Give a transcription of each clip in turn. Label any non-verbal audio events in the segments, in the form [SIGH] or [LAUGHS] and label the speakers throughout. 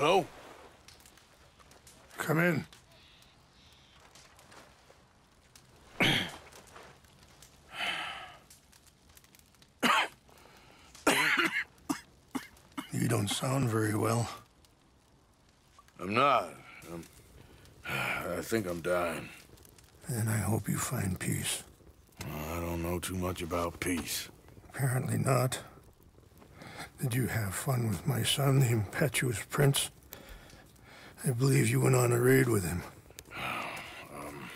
Speaker 1: Hello?
Speaker 2: Come in. you don't sound very well.
Speaker 1: I'm not. I'm, I think I'm dying.
Speaker 2: And I hope you find peace.
Speaker 1: I don't know too much about peace.
Speaker 2: Apparently not. Did you have fun with my son, the impetuous prince? I believe you went on a raid with him.
Speaker 1: Um,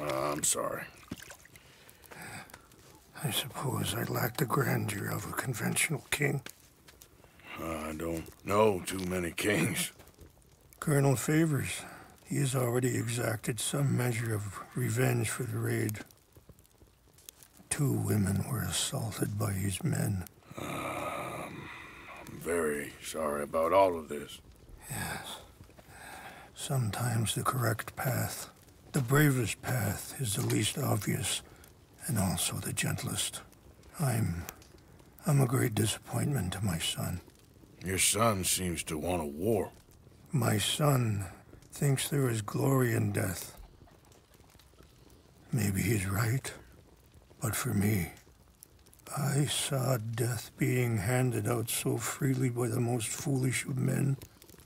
Speaker 1: uh, I'm sorry.
Speaker 2: I suppose I lack the grandeur of a conventional king.
Speaker 1: I don't know too many kings.
Speaker 2: Colonel Favors, he has already exacted some measure of revenge for the raid. Two women were assaulted by his men.
Speaker 1: Um, I'm very sorry about all of this.
Speaker 2: Yes. Sometimes the correct path, the bravest path, is the least obvious and also the gentlest. I'm... I'm a great disappointment to my son.
Speaker 1: Your son seems to want a war.
Speaker 2: My son thinks there is glory in death. Maybe he's right, but for me, I saw death being handed out so freely by the most foolish of men,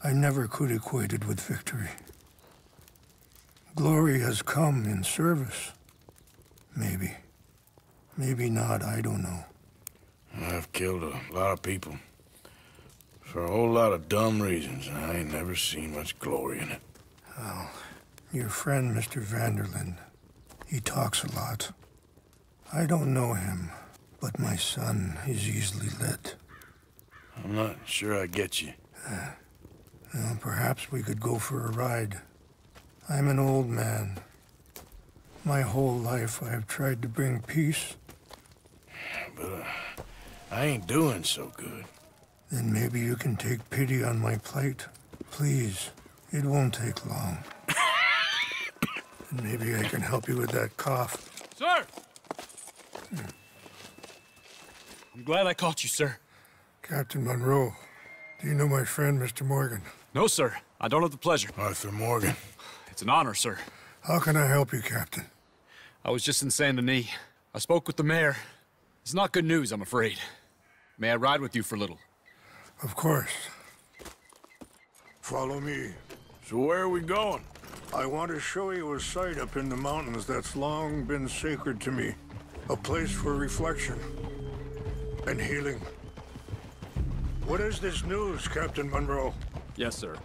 Speaker 2: I never could equate it with victory. Glory has come in service. Maybe. Maybe not, I don't know.
Speaker 1: I've killed a lot of people. For a whole lot of dumb reasons, and I ain't never seen much glory in it.
Speaker 2: Well, your friend, Mr. van der Linde, he talks a lot. I don't know him, but my son is easily led.
Speaker 1: I'm not sure I get you.
Speaker 2: Uh, well, perhaps we could go for a ride. I'm an old man. My whole life I have tried to bring peace.
Speaker 1: But uh, I ain't doing so good.
Speaker 2: Then maybe you can take pity on my plight. Please, it won't take long. [COUGHS] and maybe I can help you with that cough.
Speaker 3: Sir! I'm glad I caught you, sir.
Speaker 2: Captain Monroe, do you know my friend, Mr. Morgan?
Speaker 3: No, sir. I don't have the pleasure.
Speaker 1: Arthur Morgan.
Speaker 3: It's an honor, sir.
Speaker 2: How can I help you, Captain?
Speaker 3: I was just in Saint Denis. I spoke with the mayor. It's not good news, I'm afraid. May I ride with you for a little?
Speaker 2: Of course. Follow me.
Speaker 1: So where are we going?
Speaker 2: I want to show you a site up in the mountains that's long been sacred to me. A place for reflection and healing. What is this news, Captain Monroe?
Speaker 3: Yes, sir.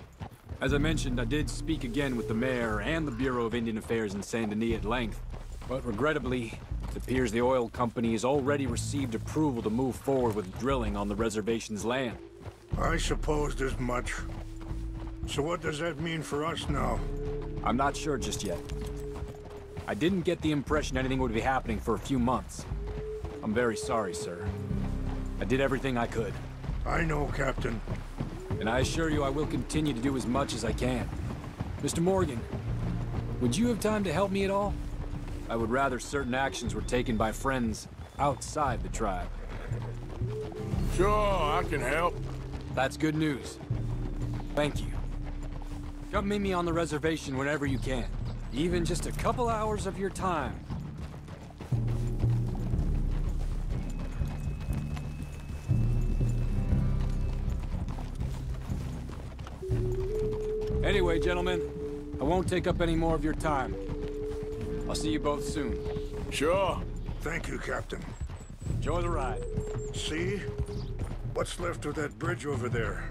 Speaker 3: As I mentioned, I did speak again with the mayor and the Bureau of Indian Affairs in Saint Denis at length. But regrettably, it appears the oil company has already received approval to move forward with drilling on the reservation's land.
Speaker 2: I supposed as much. So what does that mean for us now?
Speaker 3: I'm not sure just yet. I didn't get the impression anything would be happening for a few months. I'm very sorry, sir. I did everything I could.
Speaker 2: I know, Captain.
Speaker 3: And I assure you I will continue to do as much as I can. Mr. Morgan, would you have time to help me at all? I would rather certain actions were taken by friends outside the tribe.
Speaker 1: Sure, I can help.
Speaker 3: That's good news. Thank you. Come meet me on the reservation whenever you can. Even just a couple hours of your time. Anyway, gentlemen, I won't take up any more of your time. I'll see you both soon.
Speaker 1: Sure.
Speaker 2: Thank you, Captain.
Speaker 3: Enjoy the ride.
Speaker 2: See? What's left of that bridge over there?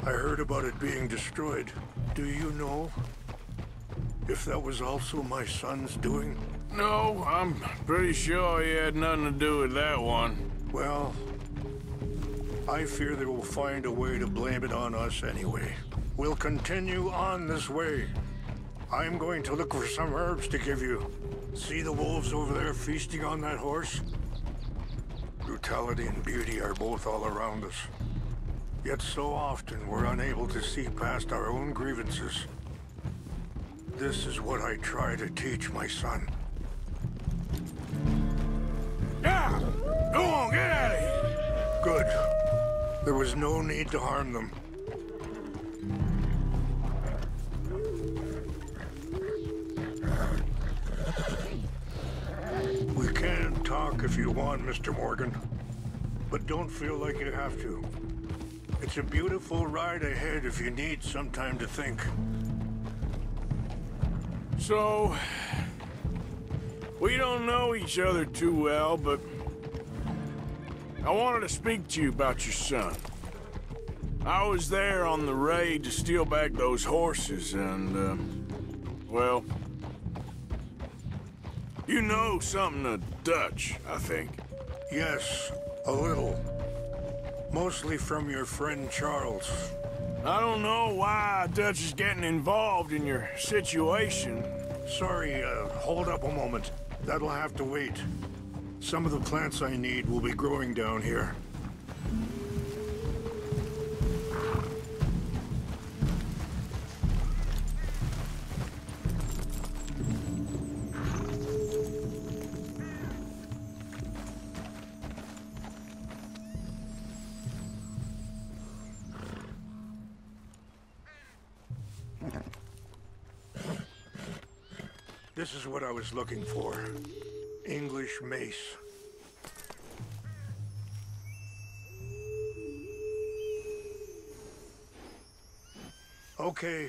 Speaker 2: I heard about it being destroyed. Do you know if that was also my son's doing?
Speaker 1: No, I'm pretty sure he had nothing to do with that one.
Speaker 2: Well, I fear they will find a way to blame it on us anyway. We'll continue on this way. I'm going to look for some herbs to give you. See the wolves over there feasting on that horse? Brutality and beauty are both all around us. Yet so often we're unable to see past our own grievances. This is what I try to teach my son.
Speaker 1: Yeah! Go on, get out of here!
Speaker 2: Good. There was no need to harm them. Talk if you want, Mr. Morgan. But don't feel like you have to. It's a beautiful ride ahead if you need some time to think.
Speaker 1: So, we don't know each other too well, but I wanted to speak to you about your son. I was there on the raid to steal back those horses, and, uh, well, you know something Dutch, I think.
Speaker 2: Yes, a little. Mostly from your friend Charles.
Speaker 1: I don't know why Dutch is getting involved in your situation.
Speaker 2: Sorry, uh, hold up a moment. That'll have to wait. Some of the plants I need will be growing down here. Was looking for. English mace. Okay,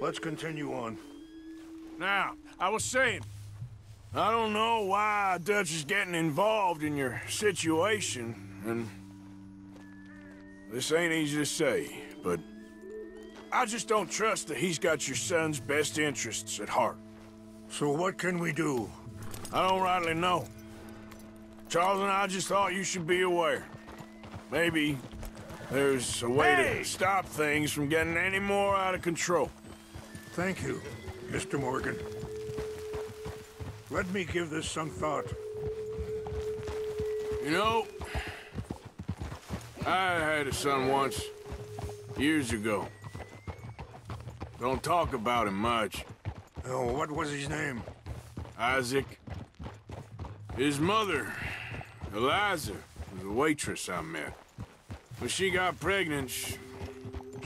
Speaker 2: let's continue on.
Speaker 1: Now, I was saying, I don't know why Dutch is getting involved in your situation, and this ain't easy to say, but I just don't trust that he's got your son's best interests at heart.
Speaker 2: So what can we do?
Speaker 1: I don't rightly know. Charles and I just thought you should be aware. Maybe there's a way
Speaker 2: Hey!
Speaker 1: to stop things from getting any more out of control.
Speaker 2: Thank you, Mr. Morgan. Let me give this some thought.
Speaker 1: You know, I had a son once, years ago. Don't talk about him much.
Speaker 2: Oh, what was his name?
Speaker 1: Isaac. His mother, Eliza, was a waitress I met. When she got pregnant, she,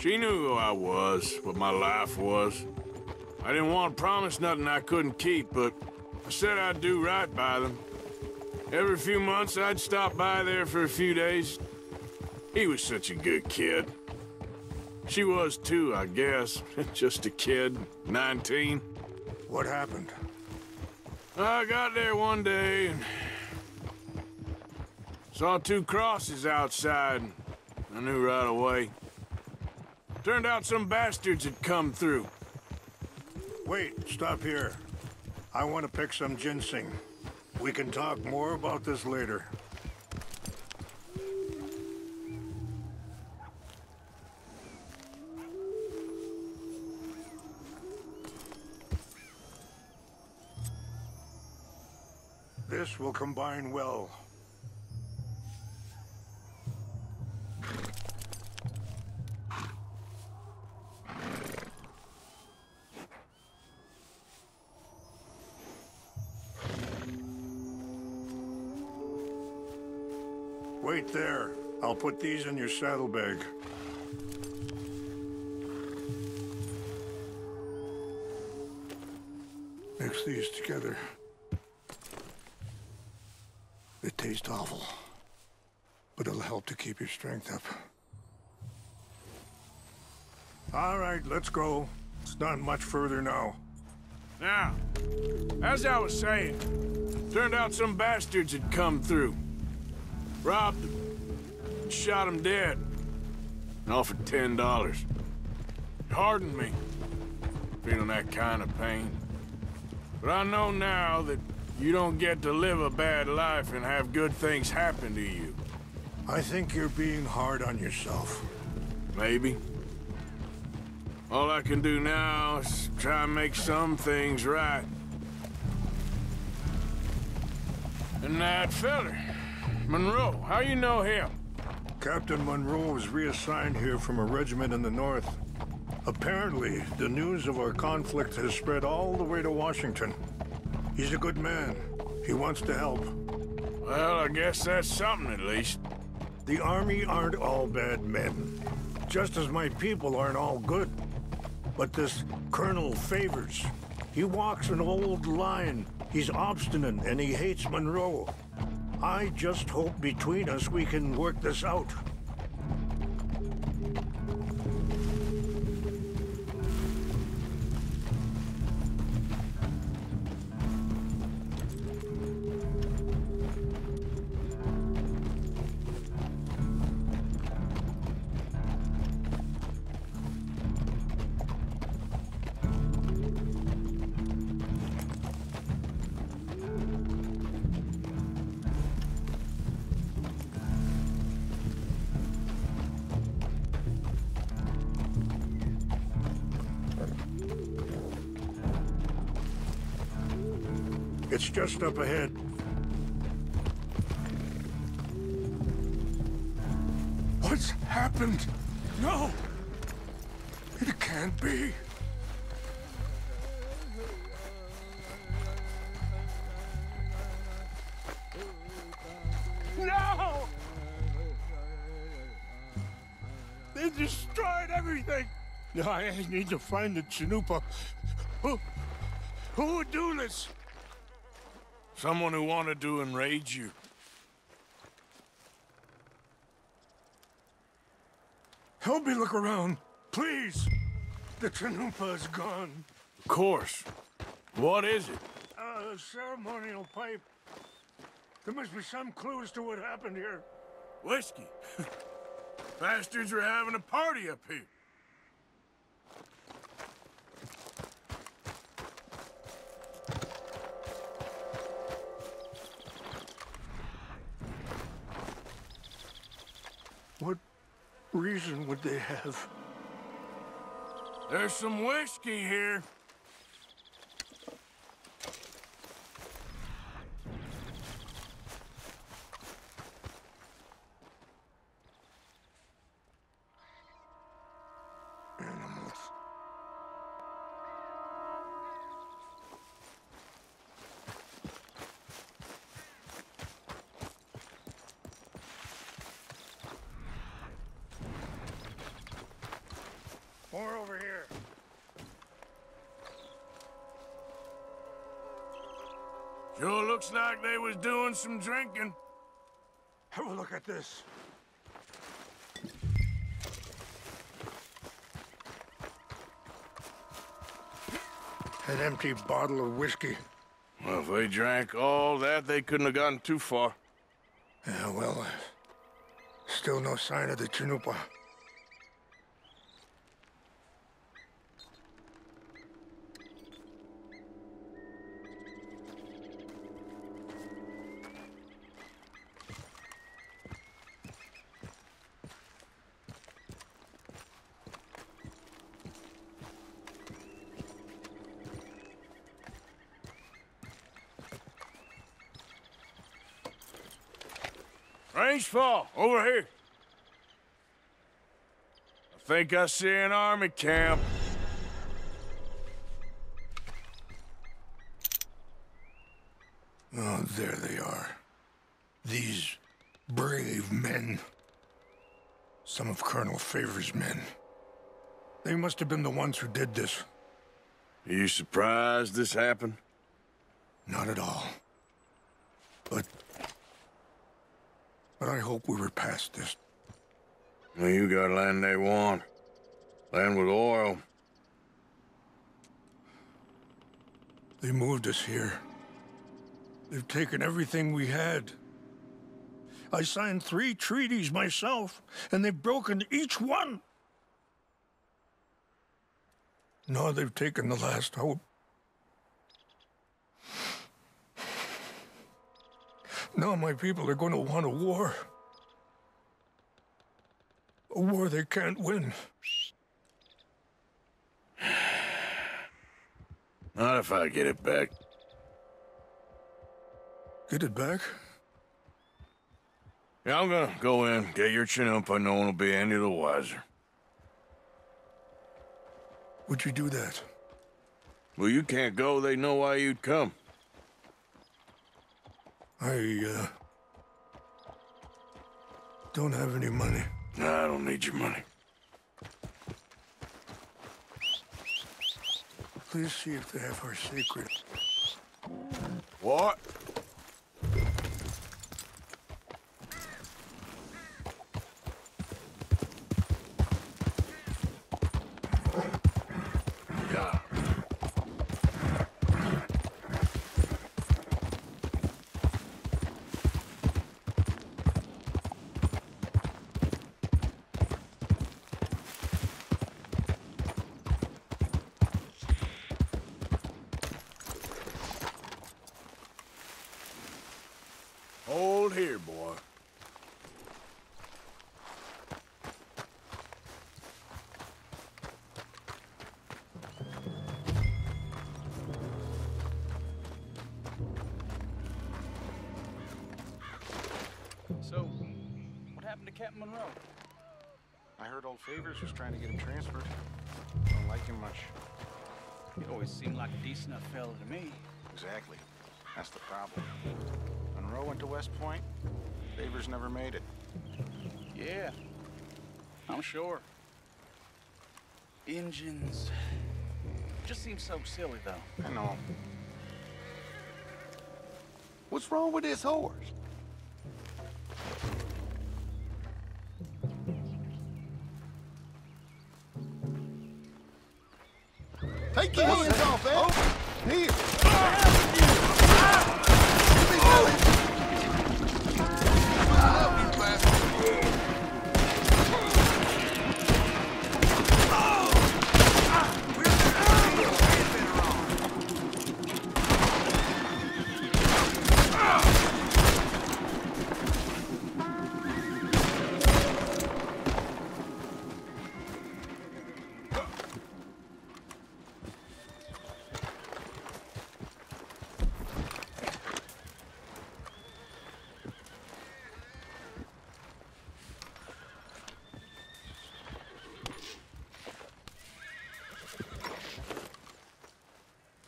Speaker 1: she knew who I was, what my life was. I didn't want to promise nothing I couldn't keep, but I said I'd do right by them. Every few months, I'd stop by there for a few days. He was such a good kid. She was too, I guess. [LAUGHS] Just a kid, 19.
Speaker 2: What happened?
Speaker 1: I got there one day and saw two crosses outside. I knew right away. Turned out some bastards had come through.
Speaker 2: Wait, stop here. I want to pick some ginseng. We can talk more about this later. This will combine well. Wait there. I'll put these in your saddlebag. Mix these together. They tastes awful, but it'll help to keep your strength up. All right, let's go. It's not much further now.
Speaker 1: Now, as I was saying, turned out some bastards had come through. Robbed them, shot them dead, and offered ten dollars. It Hardened me, feeling that kind of pain. But I know now that you don't get to live a bad life and have good things happen to you.
Speaker 2: I think you're being hard on yourself.
Speaker 1: Maybe. All I can do now is try and make some things right. And that feller, Monroe, how you know him?
Speaker 2: Captain Monroe was reassigned here from a regiment in the north. Apparently, the news of our conflict has spread all the way to Washington. He's a good man. He wants to help.
Speaker 1: Well, I guess that's something at least.
Speaker 2: The Army aren't all bad men. Just as my people aren't all good. But this Colonel Favors, he walks an old line. He's obstinate and he hates Monroe. I just hope between us we can work this out. It's just up ahead.
Speaker 4: What's happened? No! It can't be. No! They destroyed everything! I need to find the Chanupa. Who, who would do this?
Speaker 1: Someone who wanted to enrage you.
Speaker 4: Help me look around, please. The Chanupa is gone.
Speaker 1: Of course. What is it?
Speaker 2: Uh, ceremonial pipe. There must be some clues to what happened here.
Speaker 1: Whiskey. [LAUGHS] Bastards are having a party up here.
Speaker 2: Reason would they have?
Speaker 1: There's some whiskey here.
Speaker 2: More over here.
Speaker 1: Sure looks like they was doing some drinking.
Speaker 2: Have a look at this. An empty bottle of whiskey.
Speaker 1: Well, if they drank all that, they couldn't have gotten too far.
Speaker 2: Yeah, well, uh, still no sign of the Chanupa.
Speaker 1: Rains Fall, over here. I think I see an army camp.
Speaker 2: Oh, there they are. These brave men. Some of Colonel Favor's men. They must have been the ones who did this.
Speaker 1: Are you surprised this happened?
Speaker 2: Not at all. But... But I hope we were past this.
Speaker 1: Well, you got land they want. Land with oil.
Speaker 2: They moved us here. They've taken everything we had. I signed three treaties myself, and they've broken each one. Now they've taken the last hope. Now my people are going to want a war. A war they can't win.
Speaker 1: Not if I get it back.
Speaker 2: Get it back?
Speaker 1: Yeah, I'm gonna go in, get your Chanupa, no one will be any the wiser.
Speaker 2: Would you do that?
Speaker 1: Well, you can't go, they know why you'd come.
Speaker 2: I, uh... Don't have any money.
Speaker 1: Nah, I don't need your money.
Speaker 2: Please see if they have our secret.
Speaker 1: What?
Speaker 5: Captain Monroe?
Speaker 6: I heard old Favors was trying to get him transferred. Don't like him much.
Speaker 5: He always seemed like a decent enough fella to me.
Speaker 6: Exactly. That's the problem. Monroe went to West Point. Favors never made it.
Speaker 5: Yeah, I'm sure. Engines. Just seems so silly, though.
Speaker 6: I know.
Speaker 7: What's wrong with this horse?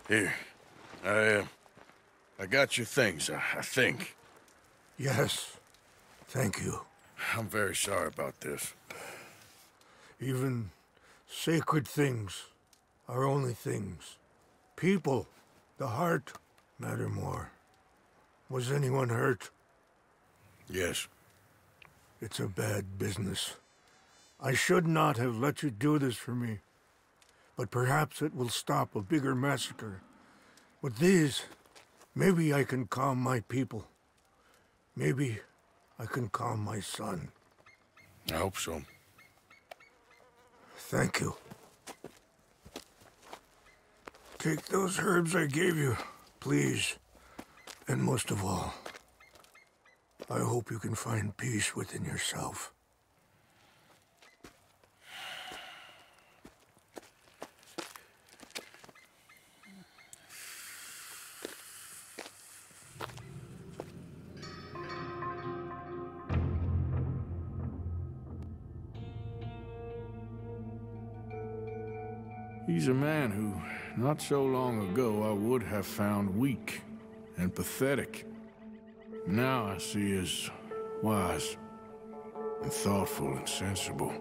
Speaker 1: Here. I, uh, I got your things, I, I think.
Speaker 2: Yes. Thank you.
Speaker 1: I'm very sorry about this.
Speaker 2: Even sacred things are only things. People, the heart, matter more. Was anyone hurt?
Speaker 1: Yes.
Speaker 2: It's a bad business. I should not have let you do this for me. But perhaps it will stop a bigger massacre. With these, maybe I can calm my people. Maybe I can calm my son.
Speaker 1: I hope so.
Speaker 2: Thank you. Take those herbs I gave you, please. And most of all, I hope you can find peace within yourself.
Speaker 1: He's a man who, not so long ago, I would have found weak and pathetic. Now I see as wise and thoughtful and sensible.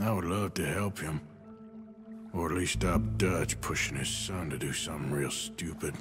Speaker 1: I would love to help him. Or at least stop Dutch pushing his son to do something real stupid.